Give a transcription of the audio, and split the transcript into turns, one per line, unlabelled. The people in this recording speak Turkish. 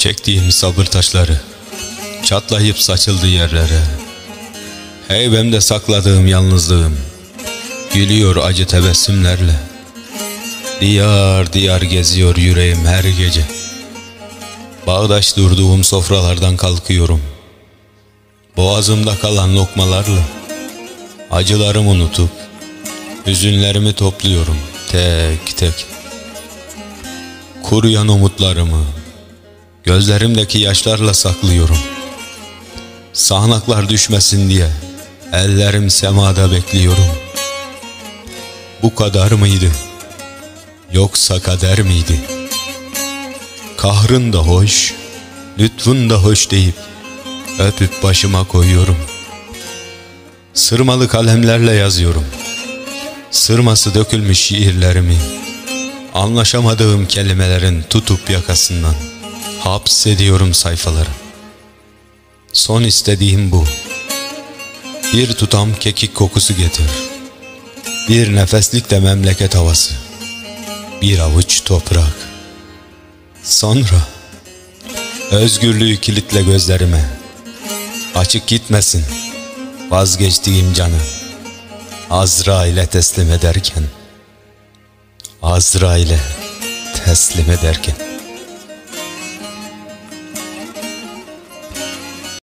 Çektiğim sabır taşları çatlayıp saçıldı yerlere. Heybemde sakladığım yalnızlığım gülüyor acı tebessümlerle. Diyar diyar geziyor yüreğim her gece. Bağdaş durduğum sofralardan kalkıyorum. Boğazımda kalan lokmalarla acılarımı unutup hüzünlerimi topluyorum tek tek. Kuruyan umutlarımı gözlerimdeki yaşlarla saklıyorum. Sahnaklar düşmesin diye ellerim semada bekliyorum. Bu kadar mıydı? Yoksa kader miydi? Kahrın da hoş, lütfun da hoş deyip öpüp başıma koyuyorum. Sırmalı kalemlerle yazıyorum. Sırması dökülmüş şiirlerimi Anlaşamadığım kelimelerin tutup yakasından Hapsediyorum sayfaları. Son istediğim bu. Bir tutam kekik kokusu getir. Bir nefeslik de memleket havası. Bir avuç toprak. Sonra Özgürlüğü kilitle gözlerime. Açık gitmesin Vazgeçtiğim canı. Azrail'e teslim ederken. Azrail'e teslim ederken